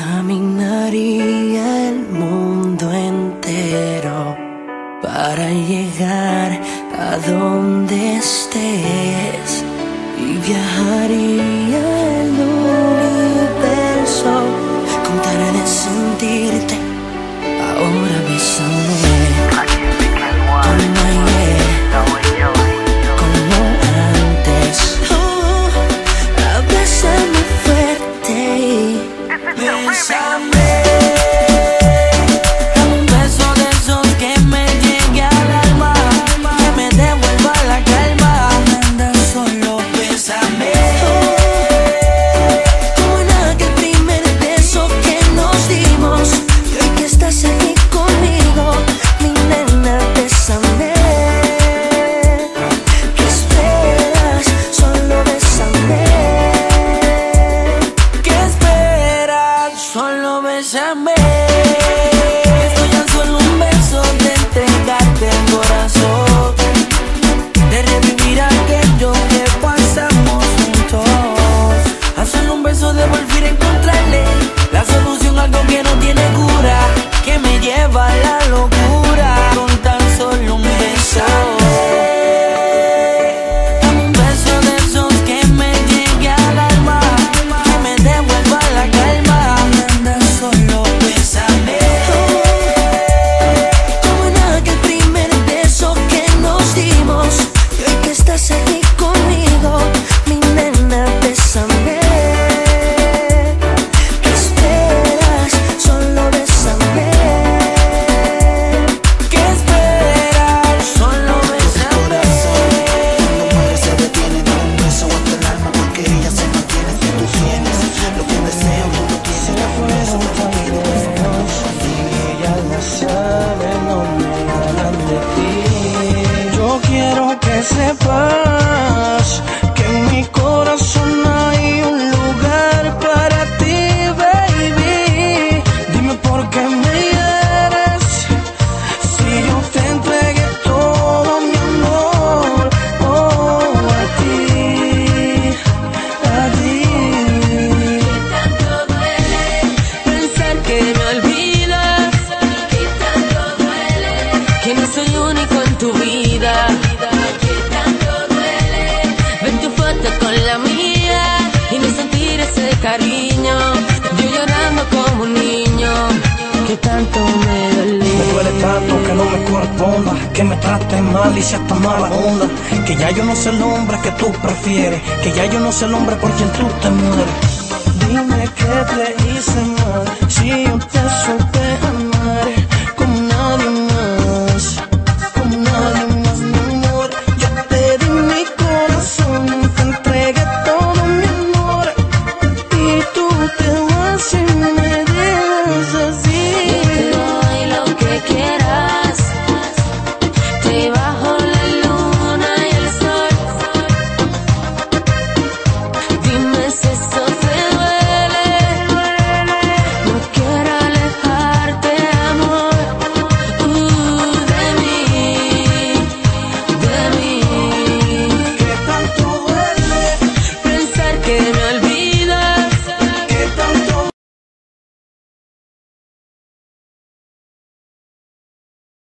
Caminaría el mundo entero para llegar a donde estés y viajaría. tanto me duele. Me duele tanto que no me corresponda, que me traten mal y seas tan mala onda. Que ya yo no sé el hombre que tú prefieres, que ya yo no sé el hombre por quien tú te mueres. Dime que te hice mal, si yo te supe amar como nadie más, como nadie más, mi amor. Yo te di mi corazón, te entregué todo mi amor, y tú te